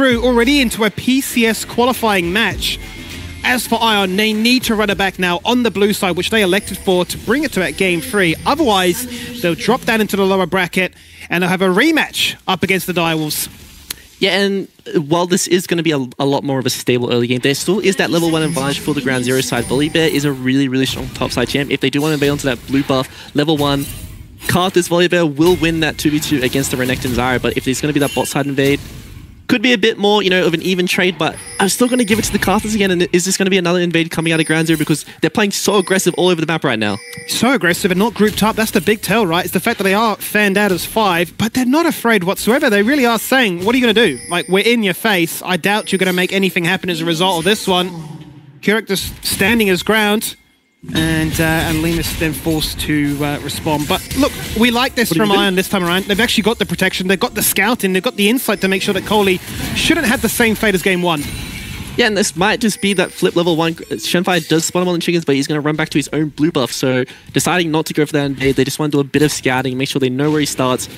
through already into a PCS qualifying match. As for Ion, they need to run it back now on the blue side, which they elected for to bring it to that game three. Otherwise, they'll drop down into the lower bracket and they'll have a rematch up against the Direwolves. Yeah, and while this is going to be a, a, lot more of a stable early game, there still is that level 1 advantage for the Ground Zero side. Volibear is a really, really strong top side champ. If they do want to invade onto that blue buff, level 1, Karthus Volibear will win that 2v2 against the Renekton Zyra, but if there's going to be that bot side invade, could be a bit more, you know, of an even trade, but I'm still going to give it to the Karthus again. And is this going to be another invade coming out of Ground Zero? Because they're playing so aggressive all over the map right now. So aggressive and not grouped up. That's the big tell, right? It's the fact that they are fanned out as five, but they're not afraid whatsoever. They really are saying, what are you going to do? Like, we're in your face. I doubt you're going to make anything happen as a result of this one. Kirik just standing his ground and uh, and Limus then forced to uh, respond. But look, we like this from Ion this time around. They've actually got the protection, they've got the scouting, they've got the insight to make sure that Kohli shouldn't have the same fate as game one. Yeah, and this might just be that flip level one. Shernfire does spawn him on the chickens, but he's going to run back to his own blue buff. So deciding not to go for that invade, they just want to do a bit of scouting, make sure they know where he starts.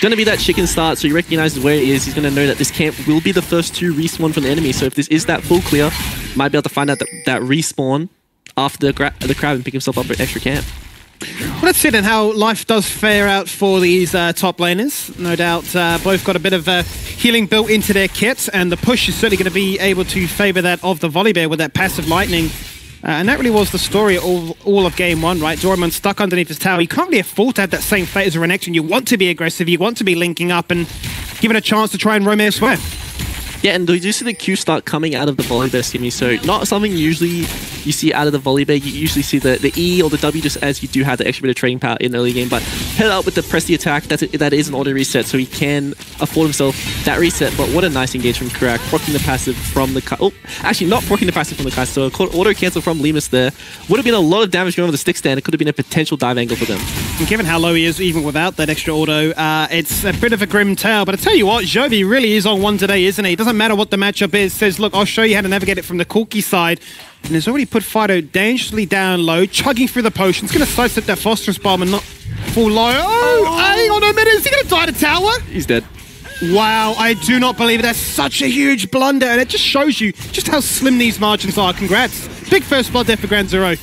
Going to be that chicken start, so he recognizes where he is. He's going to know that this camp will be the first to respawn from the enemy. So if this is that full clear, might be able to find out that, that respawn after the, the crab and pick himself up an extra camp. Well, let's see then how life does fare out for these uh, top laners. No doubt uh, both got a bit of uh, healing built into their kits, and the push is certainly going to be able to favour that of the Volibear with that passive lightning. Uh, and that really was the story all, all of game one, right? Doraemon stuck underneath his tower. You can't really afford to have that same fate as a Renekton. You want to be aggressive, you want to be linking up and given a chance to try and roam elsewhere. Yeah, and we do see the Q start coming out of the Volibear skimmy, so not something usually you see out of the Volibear. You usually see the, the E or the W just as you do have the extra bit of trading power in early game, but head out with the press the attack, that's a, that is an auto reset, so he can afford himself that reset, but what a nice engage from Kirik, proccing the passive from the... Oh, actually not proccing the passive from the Kai, so auto cancel from Lemus there. Would have been a lot of damage going over the stick stand, it could have been a potential dive angle for them. And given how low he is, even without that extra auto, uh, it's a bit of a grim tale, but I tell you what, Jovi really is on one today, isn't he? It doesn't matter what the matchup is, says, look, I'll show you how to navigate it from the Corki side. And has already put Fido dangerously down low, chugging through the potion. potions. Going to sidestep that Phosphorus Bomb and not fall low. Oh, oh, hang on a minute. Is he going to die to tower? He's dead. Wow, I do not believe it. That's such a huge blunder, and it just shows you just how slim these margins are. Congrats. Big first blood there for Ground Zero.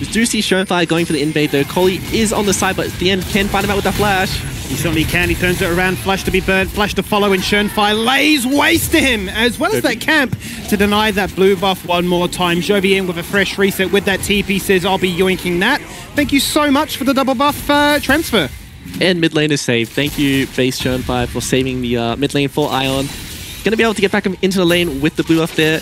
We do see Shernfire going for the invade though. Kohli is on the side, but at the end can find him out with that flash. He certainly can. He turns it around. Flash to be burned. Flash to follow. And Shernfire lays waste to him, as well as that camp to deny that blue buff one more time. Jovi in with a fresh reset with that TP says, I'll be yoinking that. Thank you so much for the double buff uh, transfer. And mid lane is saved. Thank you, base Shernfire, for saving the uh, mid lane for Ion. Going to be able to get back into the lane with the blue buff there.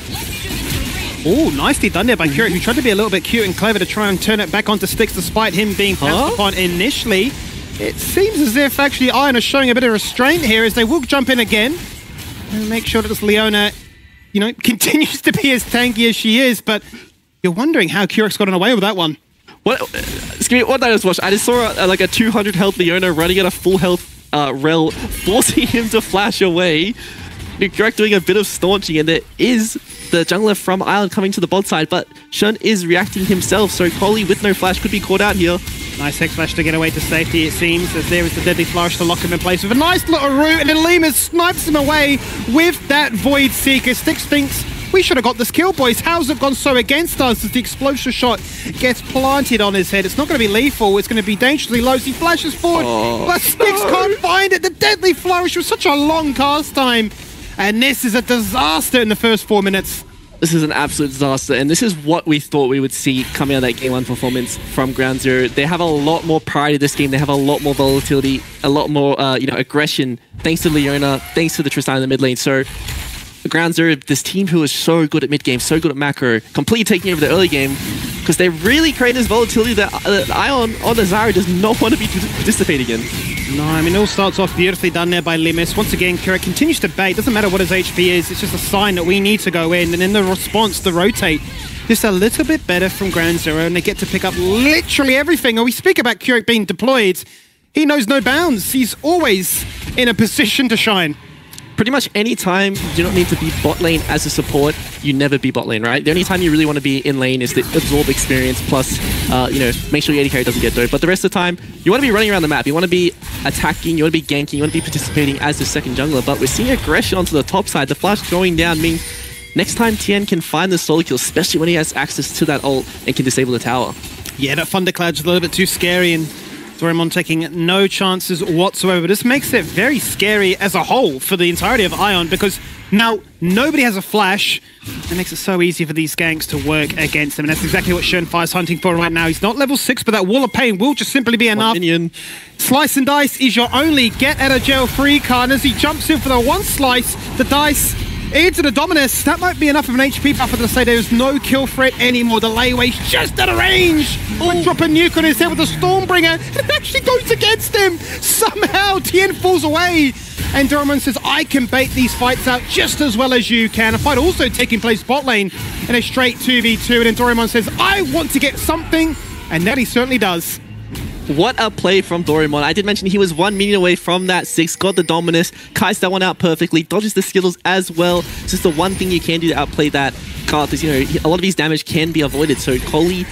Oh, nicely done there by Kirik, who tried to be a little bit cute and clever to try and turn it back onto Styx despite him being pounced huh? upon initially. It seems as if actually Ion is showing a bit of restraint here as they will jump in again and make sure that this Leona, you know, continues to be as tanky as she is, but you're wondering how Kirik's gotten away with that one. What, excuse me, what I just watched, I just saw uh, like a 200 health Leona running at a full health uh, Rell, forcing him to flash away. Kirik doing a bit of staunching, and there is the jungler from Island coming to the bot side, but Shun is reacting himself, so Kohli with no flash could be caught out here. Nice Hex Flash to get away to safety, it seems, as there is the Deadly Flourish to lock him in place with a nice little root, and then Limus snipes him away with that Void Seeker. Styx thinks, we should have got this kill, boys. How's it gone so against us as the explosive shot gets planted on his head? It's not going to be lethal. It's going to be dangerously low. He flashes forward, oh, but Styx no. can't find it. The Deadly Flourish was such a long cast time. And this is a disaster in the first four minutes. This is an absolute disaster, and this is what we thought we would see coming out of that game one performance from Ground Zero. They have a lot more pride in this game. They have a lot more volatility, a lot more uh, you know aggression, thanks to Leona, thanks to the Tristana in the mid lane. So Ground Zero, this team who is so good at mid game, so good at macro, completely taking over the early game, because they really create this volatility that uh, Ion on the Zyra does not want to be dissipating in. No, I mean, it all starts off beautifully done there by Limus. Once again, Kirik continues to bait. Doesn't matter what his HP is. It's just a sign that we need to go in. And in the response, the rotate just a little bit better from Ground Zero. And they get to pick up literally everything. And we speak about Kirik being deployed. He knows no bounds. He's always in a position to shine. Pretty much any time you do not need to be bot lane as a support, you never be bot lane, right? The only time you really want to be in lane is the absorb experience plus, uh, you know, make sure your AD carry doesn't get dirt. But the rest of the time, you want to be running around the map. You want to be attacking, you want to be ganking, you want to be participating as the second jungler. But we're seeing aggression onto the top side. The flash going down means next time Tien can find the solo kill, especially when he has access to that ult and can disable the tower. Yeah, that Thundercloud's a little bit too scary and Doraemon taking no chances whatsoever. This makes it very scary as a whole for the entirety of Ion because now nobody has a flash. It makes it so easy for these ganks to work against them. And that's exactly what Shernfire is hunting for right now. He's not level 6, but that Wall of Pain will just simply be enough. Slice and Dice is your only get out of jail free card. And as he jumps in for the one slice, the Dice into the Dominus. That might be enough of an HP buffer to say there's no kill threat anymore. The Layway's just out of range. Ooh. Drop a nuke on his head with the Stormbringer. It actually goes against him. Somehow Tien falls away. And Doraemon says, I can bait these fights out just as well as you can. A fight also taking place bot lane in a straight 2v2. And then Doraemon says, I want to get something. And that he certainly does. What a play from Doraemon. I did mention he was one minion away from that six, got the Dominus, kites that one out perfectly, dodges the Skittles as well. It's just the one thing you can do to outplay that card is, you know, a lot of his damage can be avoided. So Collei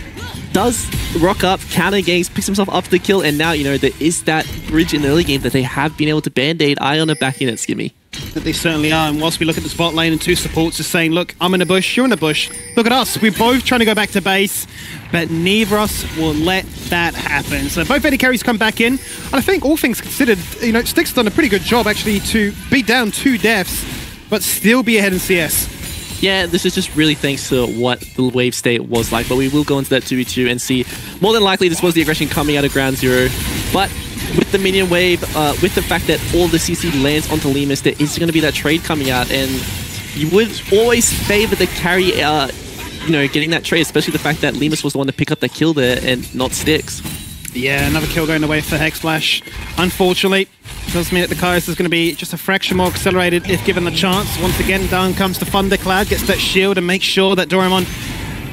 does rock up, counter games, picks himself up the kill, and now, you know, there is that bridge in the early game that they have been able to band-aid Ion are back in at Skimmy. That they certainly are. And whilst we look at the spot lane and two supports are saying, look, I'm in a bush, you're in a bush. Look at us. We're both trying to go back to base, but neither of us will let that happen. So both AD carries come back in. And I think all things considered, you know, Stick's done a pretty good job actually to beat down two deaths, but still be ahead in CS. Yeah, this is just really thanks to what the wave state was like, but we will go into that 2v2 and see. More than likely, this was the aggression coming out of ground zero, but with the minion wave, uh, with the fact that all the CC lands onto Lemus, there is going to be that trade coming out, and you would always favor the carry, uh, you know, getting that trade, especially the fact that Lemus was the one to pick up the kill there and not Stix. Yeah, another kill going away for Hexflash. Unfortunately, does mean that the Kaios is going to be just a fraction more accelerated if given the chance. Once again, down comes the Thundercloud, gets that shield and makes sure that Doraemon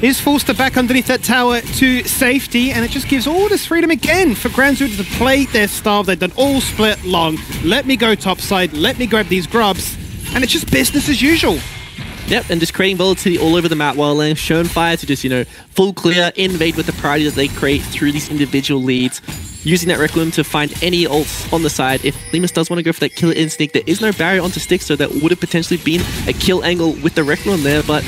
is forced to back underneath that tower to safety, and it just gives all this freedom again for Ground Zero to play their style. They've done all split long. Let me go topside, let me grab these grubs, and it's just business as usual. Yep, and just creating volatility all over the map while letting Shernfire to just, you know, full clear, invade with the priority that they create through these individual leads. Using that Requiem to find any ults on the side. If Lemus does want to go for that killer instinct, there is no barrier onto Stick, so that would have potentially been a kill angle with the Requiem there, but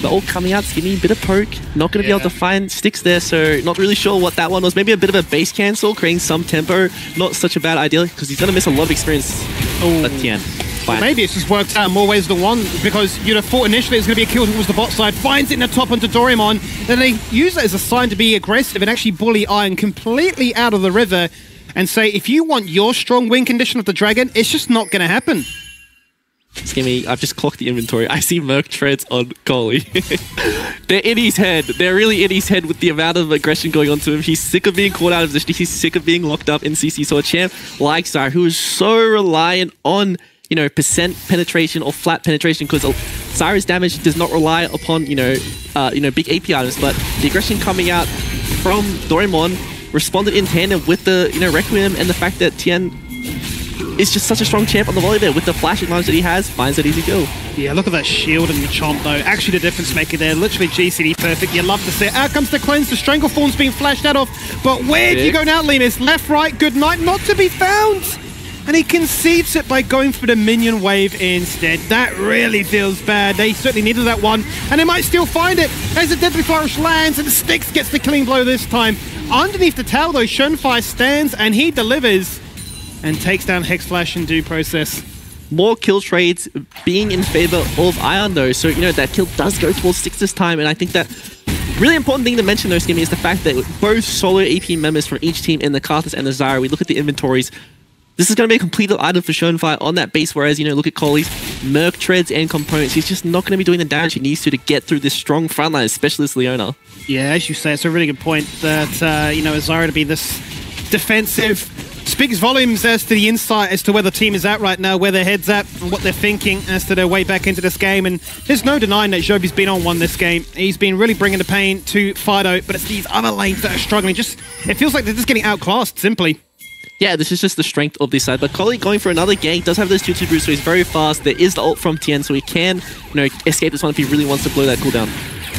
the ult coming out, Skimmy, bit of poke. Not going to yeah. be able to find sticks there, so not really sure what that one was. Maybe a bit of a base cancel, creating some tempo. Not such a bad idea, because he's going to miss a lot of experience oh. at the end. Well, maybe it's just worked out more ways than one, because you'd have thought initially it was going to be a kill towards the bot side, finds it in the top onto Doraemon, then they use it as a sign to be aggressive and actually bully Ion completely out of the river and say, if you want your strong win condition of the dragon, it's just not going to happen. Skimmy, I've just clocked the inventory. I see Merc treads on Collei. They're in his head. They're really in his head with the amount of aggression going on to him. He's sick of being caught out of position. He's sick of being locked up in CC. So a champ like Zar, who is so reliant on, you know, percent penetration or flat penetration, because Zyra's damage does not rely upon, you know, uh, you know, big AP items, but the aggression coming out from Doraemon responded in tandem with the, you know, Requiem and the fact that Tien is just such a strong champ on the volley there with the flash advantage that he has, finds that easy kill. Yeah, look at that shield and the chomp though. Actually the difference maker there, literally GCD perfect. You love to see it. Out comes the cleanse, the Stranglethorns being flashed out of. But where do you go now, Limus? Left, right, good night, not to be found. And he concedes it by going for the minion wave instead. That really feels bad. They certainly needed that one. And they might still find it. As the Deadly Flourish lands and Styx gets the killing blow this time. Underneath the tower though, Shernfire stands and he delivers and takes down Hexflash in due process. More kill trades being in favor of Ion though, so you know that kill does go towards Six this time, and I think that really important thing to mention though, Skimmy, is the fact that both solo AP members from each team in the Karthus and the Zyra, we look at the inventories, this is going to be a complete item for Shernfire on that base, whereas, you know, look at Collei's Merc treads and components. He's just not going to be doing the damage he needs to to get through this strong frontline, especially this Leona. Yeah, as you say, it's a really good point that, uh, you know, Zyra to be this defensive speaks volumes as to the insight as to where the team is at right now, where their head's at, and what they're thinking as to their way back into this game. And there's no denying that Jovi's been on one this game. He's been really bringing the pain to Fido, but it's these other lanes that are struggling. Just It feels like they're just getting outclassed, simply. yeah, this is just the strength of this side. But Collei going for another gank does have those 2-2 boosts, so he's very fast. There is the ult from Tien, so he can, you know, escape this one if he really wants to blow that cooldown.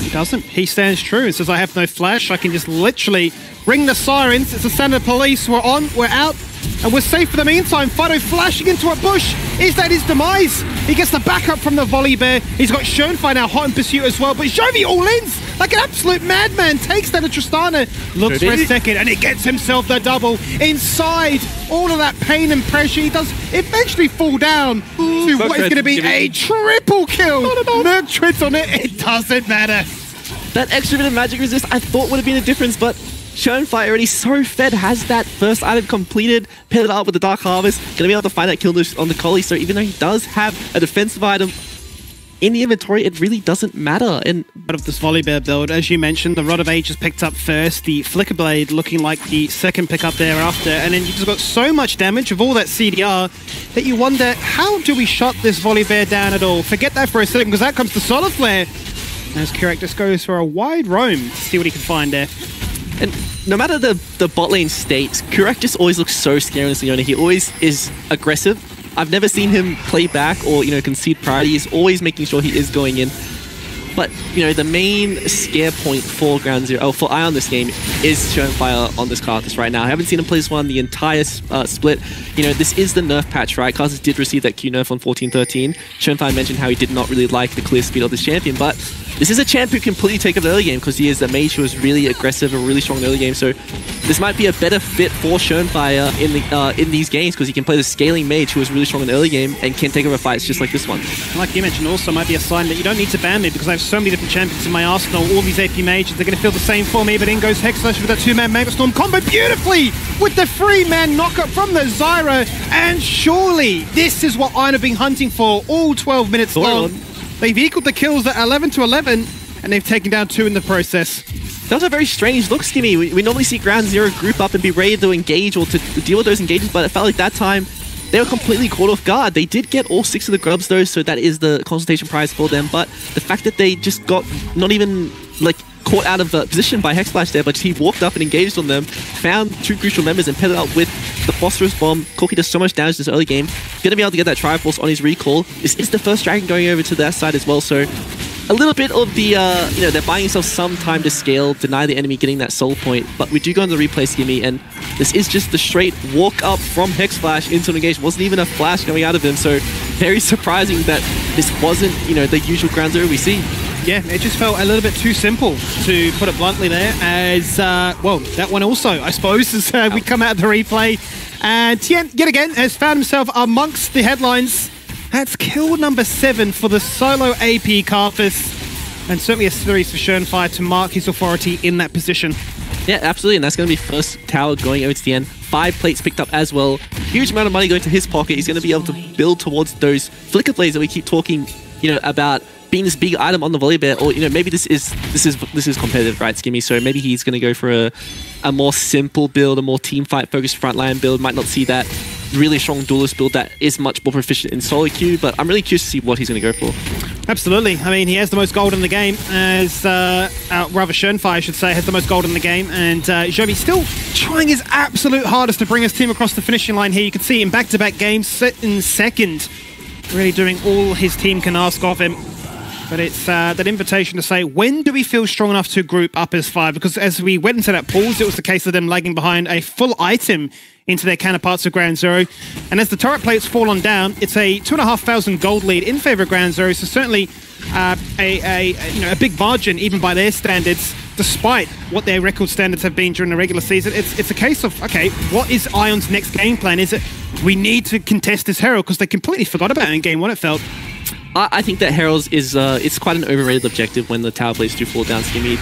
He doesn't. He stands true and says, I have no flash. I can just literally ring the sirens. It's the standard police. We're on, we're out, and we're safe for the meantime. Fido flashing into a bush. Is that his demise? He gets the backup from the Volibear. He's got Shernfire now hot in pursuit as well. But Jovi all ins like an absolute madman. Takes that at Tristana. Looks for a second and he gets himself the double. Inside all of that pain and pressure, he does eventually fall down to what is going to be a triple kill. Merc treads on it. It doesn't matter. That extra bit of magic resist I thought would have been a difference, but Shernfire already so fed, has that first item completed, paired it up with the Dark Harvest, gonna be able to find that kill on the Collei, so even though he does have a defensive item in the inventory, it really doesn't matter. And out of this Volibear build, as you mentioned, the Rod of Ages picked up first, the Flicker Blade looking like the second pickup thereafter, and then you've just got so much damage of all that CDR that you wonder, how do we shut this Volibear down at all? Forget that for a second, because that comes to Solar Flare. As Kirik just goes for a wide roam to see what he can find there. And no matter the, the bot lane states, Kirik just always looks so scary in Leona. He always is aggressive. I've never seen him play back or, you know, concede priority. He's always making sure he is going in. But, you know, the main scare point for Ground Zero, oh, for Ion this game is Fire on this Karthus right now. I haven't seen him play this one the entire uh, split. You know, this is the nerf patch, right? Karthus did receive that Q nerf on 14-13. Fire mentioned how he did not really like the clear speed of this champion, but this is a champ who can completely take up the early game because he is a mage who is really aggressive and really strong in the early game. So this might be a better fit for Shernfire in the uh, in these games because he can play the scaling mage who is really strong in the early game and can take over fights just like this one. Like you mentioned, also might be a sign that you don't need to ban me because I have so many different champions in my arsenal. All these AP mages, they're going to feel the same for me. But in goes Hexflash with that two-man Magnet Storm combo beautifully with the three-man knockup from the Zyra. And surely this is what have been hunting for all 12 minutes long. They've equaled the kills at 11 to 11, and they've taken down two in the process. That was a very strange look, Skimmy. We, we normally see Ground Zero group up and be ready to engage or to, deal with those engagements, but it felt like that time they were completely caught off guard. They did get all six of the grubs though, so that is the consultation prize for them. But the fact that they just got not even like caught out of uh, position by Hexflash there, but he walked up and engaged on them, found two crucial members and paired it up with the Phosphorus Bomb. Corki does so much damage this early game. Gonna be able to get that Triforce on his recall. This is the first Dragon going over to their side as well, so a little bit of the, uh, you know, they're buying themselves some time to scale, deny the enemy getting that soul point, but we do go on the replay skimmy, and this is just the straight walk up from Hexflash into an engagement. Wasn't even a flash coming out of him, so very surprising that this wasn't, you know, the usual ground zero we see. Yeah, it just felt a little bit too simple, to put it bluntly there, as, uh, well, that one also, I suppose, as uh, we come out of the replay. And Tien, yet again, has found himself amongst the headlines. That's kill number seven for the solo AP Karthus. And certainly a series for Shernfire to mark his authority in that position. Yeah, absolutely, and that's going to be first tower going over to the end. Five plates picked up as well. Huge amount of money going to his pocket. He's going to be able to build towards those flicker blades that we keep talking, you know, about being this big item on the Volibear, or you know, maybe this is this is this is competitive, right, Skimmy? So maybe he's going to go for a a more simple build, a more team fight focused frontline build. Might not see that really strong duelist build that is much more proficient in solo queue, but I'm really curious to see what he's going to go for. Absolutely. I mean, he has the most gold in the game, as uh, uh, rather Shernfire, I should say, has the most gold in the game, and uh, still trying his absolute hardest to bring his team across the finishing line here. You can see in back-to-back -back games, set in second, really doing all his team can ask of him. But it's uh, that invitation to say, when do we feel strong enough to group up as five? Because as we went into that pause, it was the case of them lagging behind a full item into their counterparts of Ground Zero. And as the turret plates fall on down, it's a 2,500 gold lead in favor of Ground Zero. So certainly uh, a, a, you know, a big margin, even by their standards, despite what their record standards have been during the regular season. It's, it's a case of, okay, what is Ion's next game plan? Is it we need to contest this Herald? Because they completely forgot about it in game one, it felt. I think that Herald's is uh, it's quite an overrated objective when the tower plays do fall down skimmy.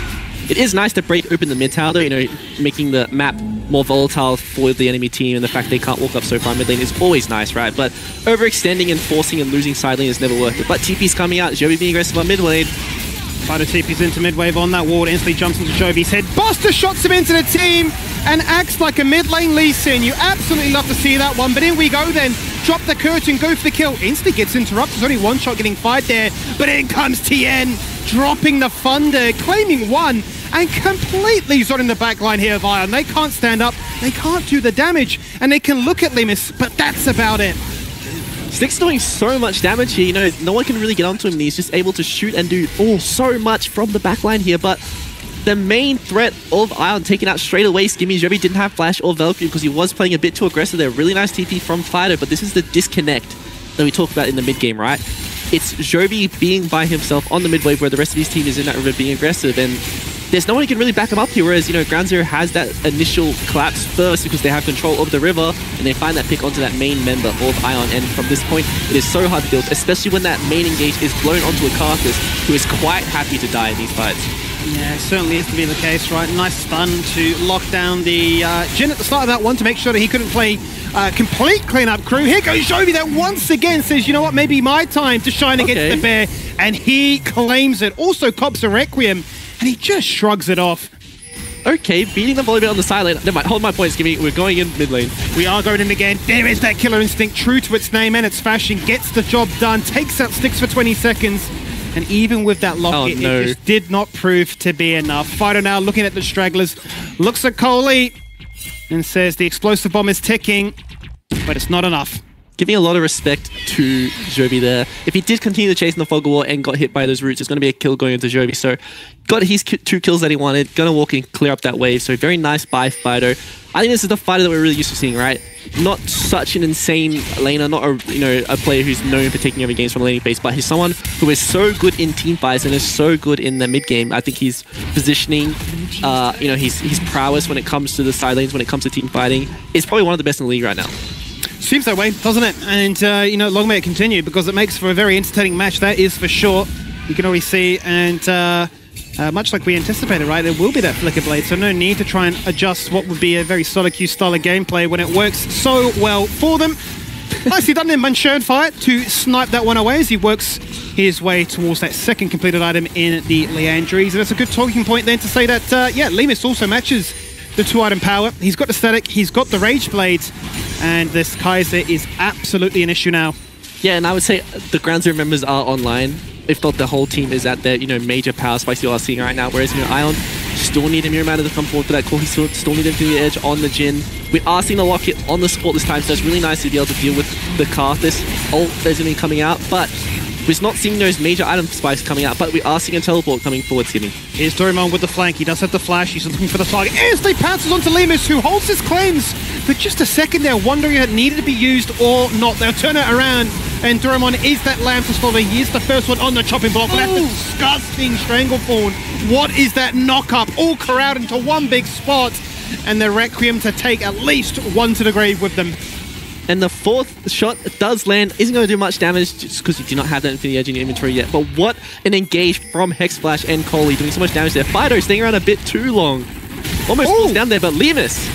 It is nice to break open the mid tower though, you know, making the map more volatile for the enemy team and the fact they can't walk up so far mid lane is always nice, right? But overextending and forcing and losing side lane is never worth it. But TP's coming out, Jovi being aggressive on mid lane. Fido TP's into mid wave on that ward, instantly jumps into Jovi's head. Buster shots him into the team and acts like a mid lane Lee Sin. You absolutely love to see that one, but in we go then. Drop the curtain, go for the kill. Insta gets interrupted. There's only one shot getting fired there, but in comes Tien, dropping the thunder, claiming one and completely zoning the back line here of Ion. They can't stand up, they can't do the damage, and they can look at Lemus, but that's about it. Stick's doing so much damage here, you know, no one can really get onto him, he's just able to shoot and do oh, so much from the backline here, but the main threat of Ion taking out straight away Skimmy Jovi didn't have Flash or Valkyrie because he was playing a bit too aggressive there. Really nice TP from Fido, but this is the disconnect that we talked about in the mid game, right? It's Jovi being by himself on the mid wave where the rest of his team is in that river being aggressive, and there's no one who can really back him up here. Whereas, you know, Ground Zero has that initial collapse first because they have control of the river and they find that pick onto that main member of Ion. And from this point, it is so hard to build, especially when that main engage is blown onto a Karthus, who is quite happy to die in these fights. Yeah, it certainly is to be the case, right? Nice stun to lock down the uh, Jhin at the start of that one to make sure that he couldn't play uh, complete cleanup crew. Here goes Jovi that once again says, you know what, maybe my time to shine against Okay. the bear. And he claims it. Also cops a Requiem, and he just shrugs it off. Okay, beating the bit on the side lane. Never mind, hold my points, Gimme. We're going in mid lane. We are going in again. There is that killer instinct, true to its name and its fashion. Gets the job done, takes out sticks for 20 seconds. And even with that locket, Oh, no. it just did not prove to be enough. Fido now looking at the stragglers, looks at Coley and says the explosive bomb is ticking, but it's not enough. Giving a lot of respect to Jovi there. If he did continue to chase in the fog of war and got hit by those roots, it's going to be a kill going into Jovi. So got his two kills that he wanted. Going to walk and clear up that wave. So very nice by Fido. I think this is the fighter that we're really used to seeing, right? Not such an insane laner, not a you know a player who's known for taking over games from laning base, but he's someone who is so good in team fights and is so good in the mid game. I think his positioning, uh, you know, his his prowess when it comes to the side lanes, when it comes to team fighting, is probably one of the best in the league right now. Seems that way, doesn't it? And, uh, you know, long may it continue because it makes for a very entertaining match, that is for sure. You can already see, and uh, uh, much like we anticipated, right, there will be that flicker blade, so no need to try and adjust what would be a very solid Q style of gameplay when it works so well for them. Nicely done in Manchurn Fire to snipe that one away as he works his way towards that second completed item in the Liandry's. And it's a good talking point then to say that, uh, yeah, Lemus also matches the two item power. He's got the static, he's got the rage blades, and this Kai'Sa is absolutely an issue now. Yeah, and I would say the Ground members are online. If not, the whole team is at their you know major power spikes you are seeing right now. Whereas you know Ion still need a Mirror Matter to come forward for that call. He still still need him to the edge on the Jhin. We are seeing the locket on the support this time, so it's really nice to be able to deal with the Karthus ult that's going to be coming out. But we're not seeing those major item spikes coming out. But we are seeing a teleport coming forward, Skimmy. Here's Doraemon with the flank. He does have the flash. He's looking for the target. Instantly pounces onto Lemus, who holds his claims for just a second there, wondering if it needed to be used or not. They'll turn it around, and Doraemon is that lamp to follow. He is the first one on the chopping block. But that's a disgusting Stranglethorns. What is that knock up? All corralled into one big spot, and the Requiem to take at least one to the grave with them. And the fourth shot does land, isn't going to do much damage just because you do not have that Infinity Edge in your inventory yet. But what an engage from Hex Flash and Coley doing so much damage there. Fido staying around a bit too long. Almost Ooh. falls down there, but Lemus.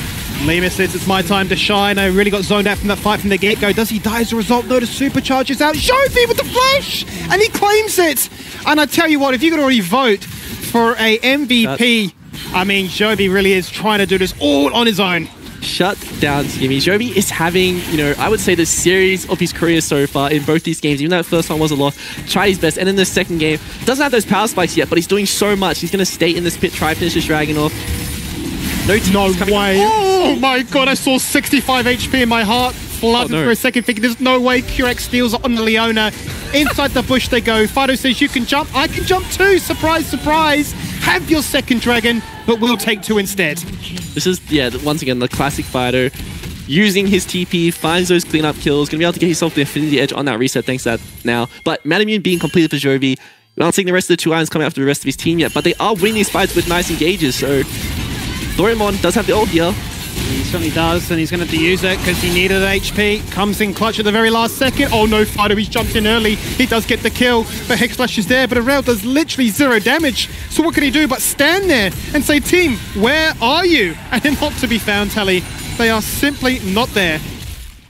Lemus says it's my time to shine. I really got zoned out from that fight from the get-go. Does he die as a result? No, the supercharges out. Jovi with the flash! And he claims it! And I tell you what, if you could already vote for a MVP, I mean, Jovi really is trying to do this all on his own. Shut down Skimmy. Jovi is having, you know, I would say the series of his career so far in both these games. Even though the first one was a loss, tried his best. And in the second game, doesn't have those power spikes yet, but he's doing so much. He's going to stay in this pit, try finish this dragon off. No, No way. Oh! oh my god, I saw 65 HP in my heart. Flooded Oh, no. for a second, thinking there's no way Curex steals on the Leona. Inside the bush they go. Fido says you can jump. I can jump too. Surprise, surprise. Have your second dragon, but we'll take two instead. This is, yeah, once again, the classic fighter. Using his TP, finds those cleanup kills, gonna be able to get himself the Infinity Edge on that reset thanks to that now. But Manamune being completed for Jovi, we're not seeing the rest of the two irons coming after the rest of his team yet, but they are winning these fights with nice engages, so Doraemon does have the ult here. He certainly does, and he's going to have to use it because he needed HP. Comes in clutch at the very last second. Oh no, Fido, he's jumped in early. He does get the kill, but Hex Flash is there, but Arel does literally zero damage. So what can he do but stand there and say, Team, where are you? And they're not to be found, Telly. They are simply not there.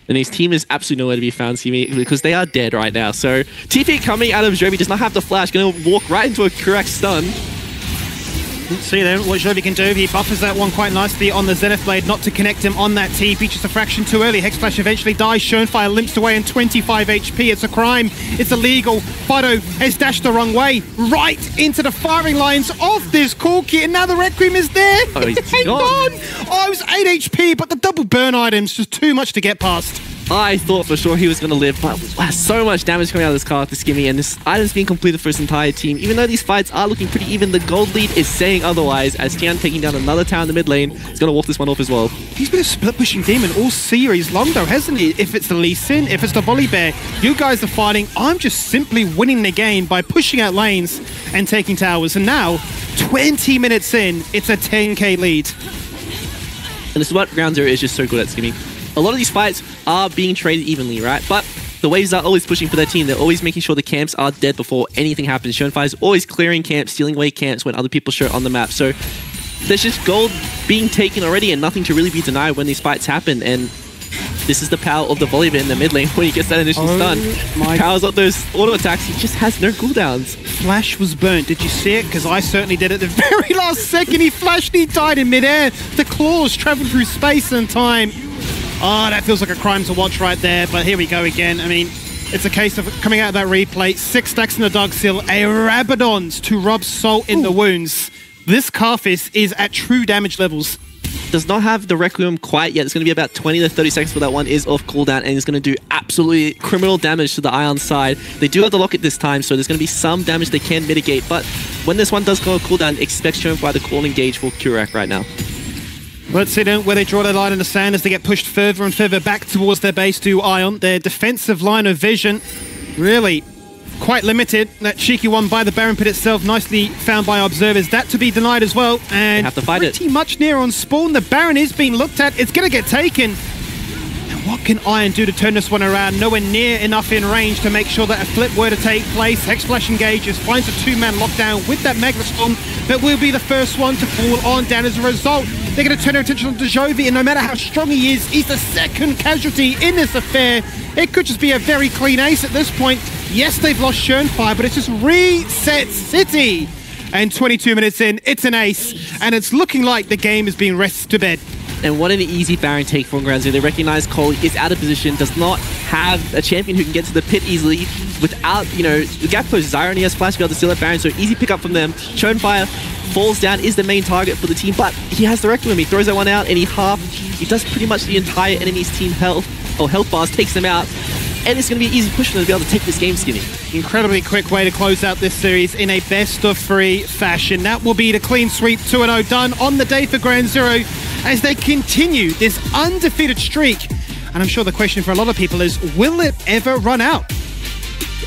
And his team is absolutely nowhere to be found, because they are dead right now. So TP coming out of Jovi does not have the flash, gonna walk right into a correct stun. See then what Jovi can do. He buffers that one quite nicely on the Zenith Blade, not to connect him on that TP, just a fraction too early. Hexflash eventually dies. Shernfire limps away in 25 HP. It's a crime. It's illegal. Fido has dashed the wrong way, right into the firing lines of this Corki, and now the Requiem is there. Oh, he's gone. on. Oh, it was 8 HP, but the double burn items just too much to get past. I thought for sure he was going to live, but wow, so much damage coming out of this card to Skimmy, and this item's being completed for his entire team. Even though these fights are looking pretty even, the gold lead is saying otherwise, as Tien taking down another tower in the mid lane is going to walk this one off as well. He's been a split pushing demon all series long though, hasn't he? If it's the Lee Sin, if it's the Volibear, you guys are fighting. I'm just simply winning the game by pushing out lanes and taking towers. And now, 20 minutes in, it's a 10k lead. And this is what Ground Zero is just so good at skimming. A lot of these fights are being traded evenly, right? But the waves are always pushing for their team. They're always making sure the camps are dead before anything happens. Shernfire is always clearing camps, stealing away camps when other people show on the map. So there's just gold being taken already and nothing to really be denied when these fights happen. And this is the power of the Volibear in the mid lane when he gets that initial Oh stun. my- powers up those auto attacks. He just has no cooldowns. Flash was burnt. Did you see it? Because I certainly did at the very last second. He flashed, he died in midair. The claws traveled through space and time. Oh, that feels like a crime to watch right there. But here we go again. I mean, it's a case of coming out of that replay. Six stacks in the Dark Seal, a Rabadons to rub salt in the wounds. This Karthus is at true damage levels. does not have the Requiem quite yet. It's going to be about 20 to 30 seconds before that one is off cooldown, and it's going to do absolutely criminal damage to the Ion side. They do have the Locket this time, so there's going to be some damage they can mitigate, but when this one does go off cooldown, expect shown by the call engage for Kurak right now. Let's see then where they draw their line in the sand as they get pushed further and further back towards their base to Ion. Their defensive line of vision really quite limited. That cheeky one by the Baron Pit itself, nicely found by observers. That to be denied as well. And have to fight it. pretty much near on spawn. The Baron is being looked at. It's going to get taken. What can Ion do to turn this one around? Nowhere near enough in range to make sure that a flip were to take place. Hexflash engages, finds a two-man lockdown with that Magnet Storm, but will be the first one to fall on down as a result. They're going to turn their attention to Jovi, and no matter how strong he is, he's the second casualty in this affair. It could just be a very clean ace at this point. Yes, they've lost Shernfire, but it's just reset City. And 22 minutes in, it's an ace, and it's looking like the game is being rested to bed. And what an easy Baron take from Ground Zero. They recognize Cole is out of position, does not have a champion who can get to the pit easily without, you know, the gap closes. Zyron has flash able to steal that Baron, so easy pick up from them. Shernfire falls down, is the main target for the team, but he has the Requiem. He throws that one out and he half, he does pretty much the entire enemy's team health, or health bars, takes them out. And it's going to be an easy push for them to be able to take this game, Skimmy. Incredibly quick way to close out this series in a best of three fashion. That will be the clean sweep 2 0 done on the day for Ground Zero as they continue this undefeated streak. And I'm sure the question for a lot of people is will it ever run out?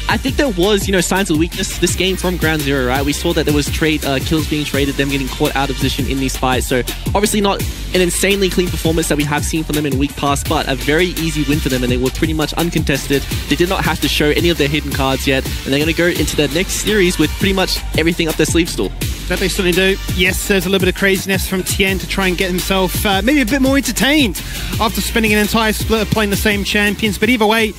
I think there was, you know, signs of weakness this game from Ground Zero, right? We saw that there was trade uh, kills being traded, them getting caught out of position in these fights. So obviously not an insanely clean performance that we have seen from them in week past, but a very easy win for them, and they were pretty much uncontested. They did not have to show any of their hidden cards yet, and they're going to go into their next series with pretty much everything up their sleeve still. That they certainly do. Yes, there's a little bit of craziness from Tien to try and get himself uh, maybe a bit more entertained after spending an entire split of playing the same champions. But either way,